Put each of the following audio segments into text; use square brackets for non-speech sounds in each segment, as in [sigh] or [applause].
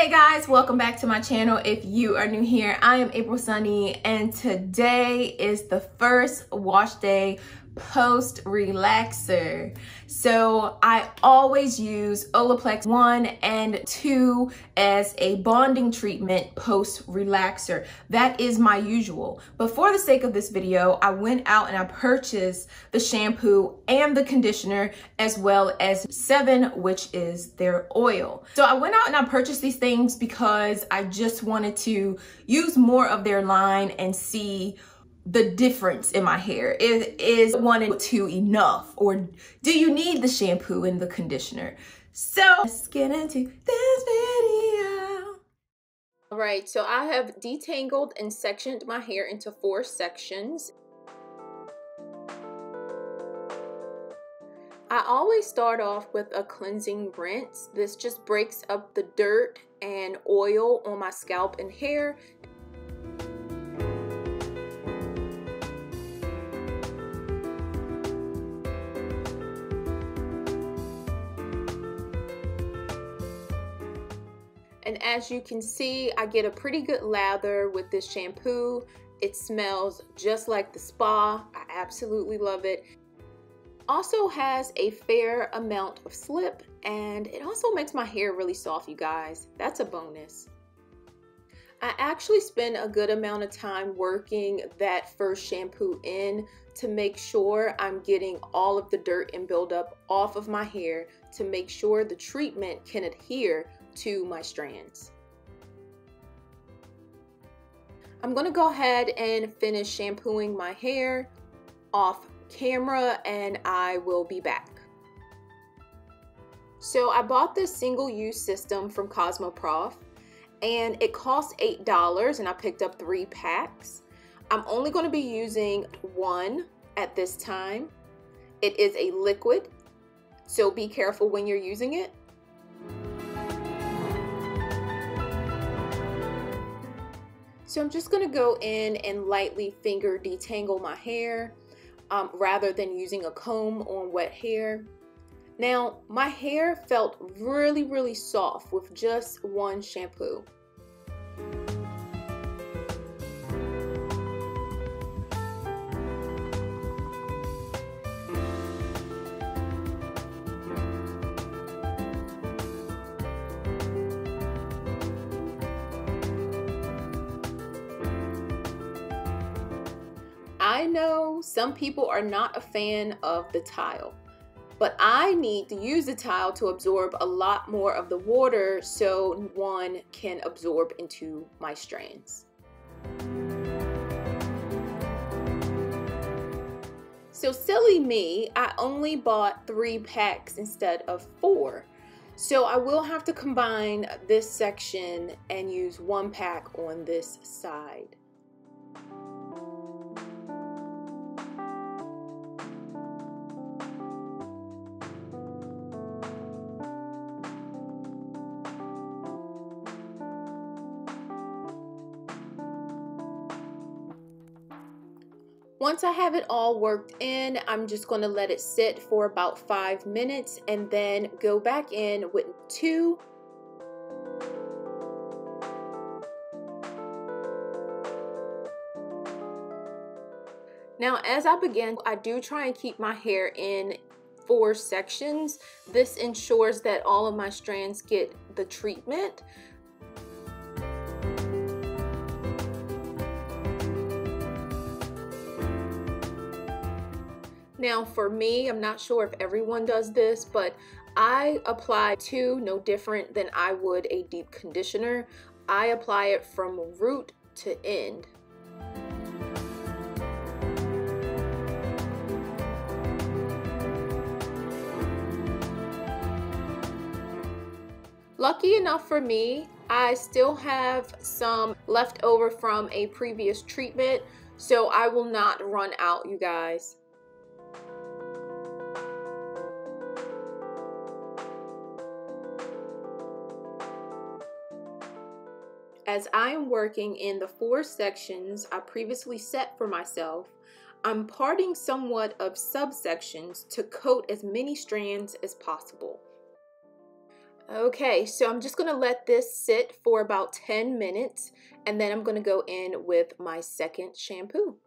Hey guys, welcome back to my channel. If you are new here, I am April Sunny and today is the first wash day post relaxer. So I always use Olaplex 1 and 2 as a bonding treatment post relaxer. That is my usual. But for the sake of this video, I went out and I purchased the shampoo and the conditioner as well as 7 which is their oil. So I went out and I purchased these things because I just wanted to use more of their line and see the difference in my hair? Is, is one and two enough? Or do you need the shampoo and the conditioner? So let's get into this video. All right, so I have detangled and sectioned my hair into four sections. I always start off with a cleansing rinse. This just breaks up the dirt and oil on my scalp and hair And as you can see, I get a pretty good lather with this shampoo. It smells just like the spa. I absolutely love it. Also has a fair amount of slip and it also makes my hair really soft, you guys. That's a bonus. I actually spend a good amount of time working that first shampoo in to make sure I'm getting all of the dirt and buildup off of my hair to make sure the treatment can adhere to my strands. I'm gonna go ahead and finish shampooing my hair off camera and I will be back. So I bought this single-use system from Cosmoprof and it cost $8 and I picked up three packs. I'm only gonna be using one at this time. It is a liquid, so be careful when you're using it. So I'm just gonna go in and lightly finger detangle my hair um, rather than using a comb on wet hair. Now, my hair felt really, really soft with just one shampoo. I know some people are not a fan of the tile, but I need to use the tile to absorb a lot more of the water so one can absorb into my strands. So silly me, I only bought three packs instead of four. So I will have to combine this section and use one pack on this side. Once I have it all worked in, I'm just going to let it sit for about five minutes and then go back in with two Now, as I begin, I do try and keep my hair in four sections. This ensures that all of my strands get the treatment. Now for me, I'm not sure if everyone does this, but I apply two no different than I would a deep conditioner. I apply it from root to end. Lucky enough for me, I still have some left over from a previous treatment, so I will not run out, you guys. As I am working in the four sections I previously set for myself, I'm parting somewhat of subsections to coat as many strands as possible. Okay, so I'm just gonna let this sit for about 10 minutes and then I'm gonna go in with my second shampoo.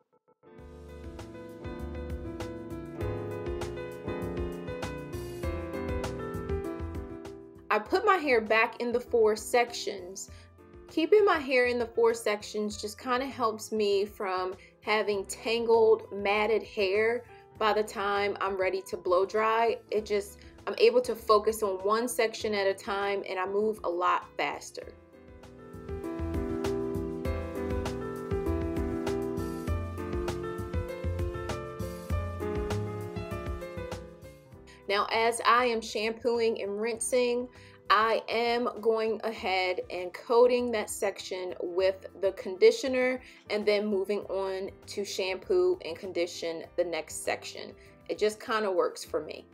I put my hair back in the four sections. Keeping my hair in the four sections just kind of helps me from having tangled, matted hair by the time I'm ready to blow dry. It just, I'm able to focus on one section at a time and I move a lot faster. Now, as I am shampooing and rinsing, I am going ahead and coating that section with the conditioner and then moving on to shampoo and condition the next section. It just kind of works for me.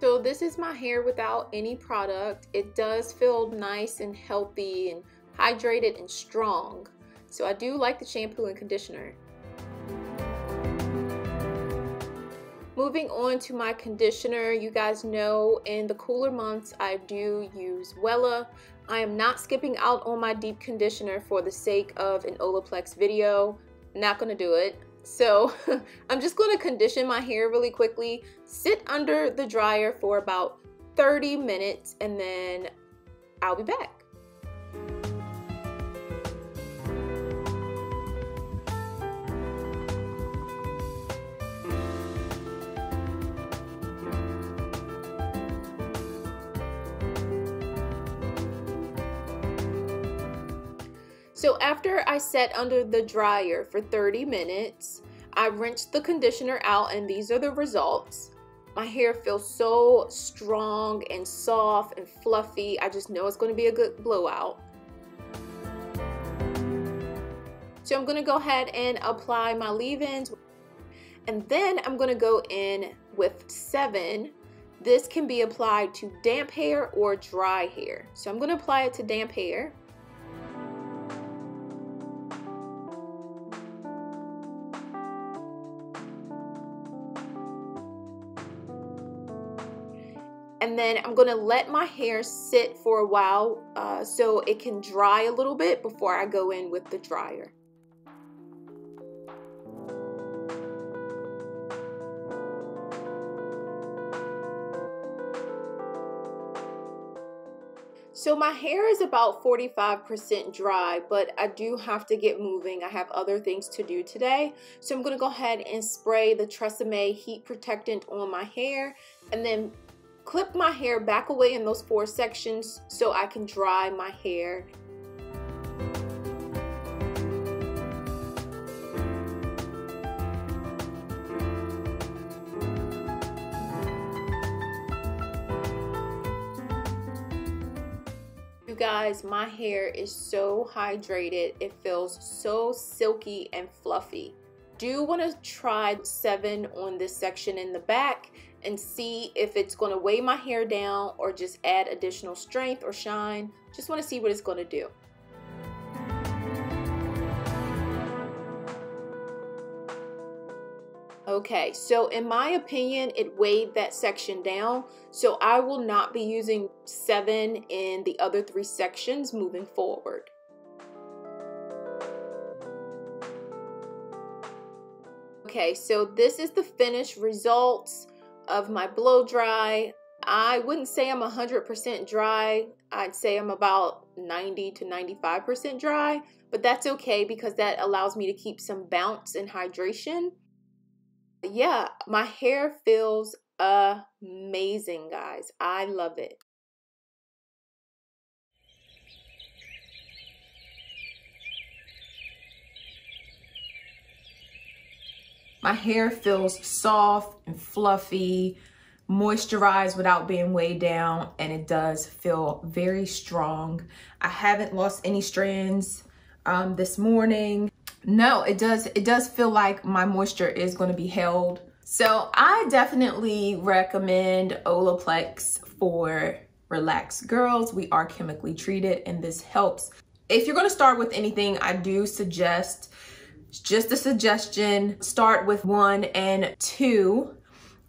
So this is my hair without any product. It does feel nice and healthy and hydrated and strong. So I do like the shampoo and conditioner. Moving on to my conditioner, you guys know in the cooler months I do use Wella. I am not skipping out on my deep conditioner for the sake of an Olaplex video. Not gonna do it. So [laughs] I'm just gonna condition my hair really quickly, sit under the dryer for about 30 minutes, and then I'll be back. So after I set under the dryer for 30 minutes, I rinsed the conditioner out and these are the results. My hair feels so strong and soft and fluffy. I just know it's going to be a good blowout. So I'm going to go ahead and apply my leave-ins. And then I'm going to go in with seven. This can be applied to damp hair or dry hair. So I'm going to apply it to damp hair. Then I'm gonna let my hair sit for a while uh, so it can dry a little bit before I go in with the dryer. So my hair is about 45% dry, but I do have to get moving. I have other things to do today. So I'm gonna go ahead and spray the Tresemme heat protectant on my hair and then clip my hair back away in those four sections so I can dry my hair. You guys, my hair is so hydrated. It feels so silky and fluffy. Do you want to try seven on this section in the back and see if it's going to weigh my hair down or just add additional strength or shine. Just want to see what it's going to do. Okay, so in my opinion, it weighed that section down. So I will not be using seven in the other three sections moving forward. Okay, so this is the finished results of my blow dry. I wouldn't say I'm 100% dry. I'd say I'm about 90 to 95% dry, but that's okay because that allows me to keep some bounce and hydration. Yeah, my hair feels amazing, guys. I love it. My hair feels soft and fluffy, moisturized without being weighed down, and it does feel very strong. I haven't lost any strands um, this morning. No, it does, it does feel like my moisture is gonna be held. So I definitely recommend Olaplex for relaxed girls. We are chemically treated and this helps. If you're gonna start with anything, I do suggest It's just a suggestion. Start with one and two.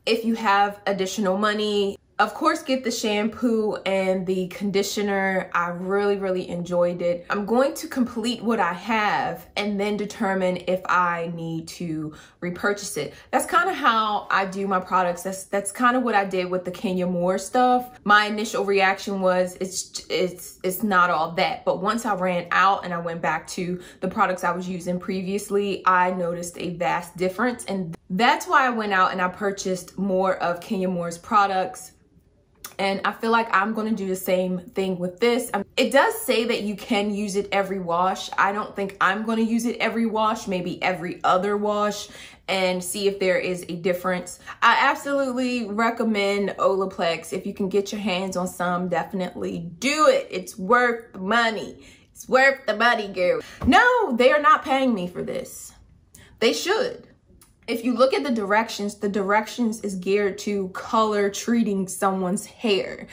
If you have additional money, of course, get the shampoo and the conditioner. I really, really enjoyed it. I'm going to complete what I have and then determine if I need to repurchase it. That's kind of how I do my products. That's that's kind of what I did with the Kenya Moore stuff. My initial reaction was it's it's it's not all that. But once I ran out and I went back to the products I was using previously, I noticed a vast difference. And that's why I went out and I purchased more of Kenya Moore's products and I feel like I'm gonna do the same thing with this. Um, it does say that you can use it every wash. I don't think I'm gonna use it every wash, maybe every other wash and see if there is a difference. I absolutely recommend Olaplex. If you can get your hands on some, definitely do it. It's worth the money. It's worth the money, girl. No, they are not paying me for this. They should if you look at the directions, the directions is geared to color treating someone's hair,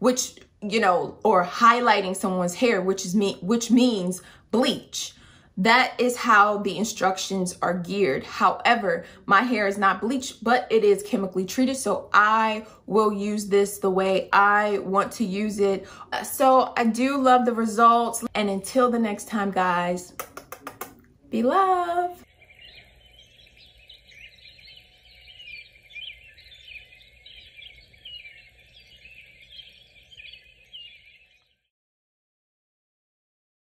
which, you know, or highlighting someone's hair, which is me, which means bleach. That is how the instructions are geared. However, my hair is not bleached, but it is chemically treated. So I will use this the way I want to use it. So I do love the results. And until the next time, guys, be love.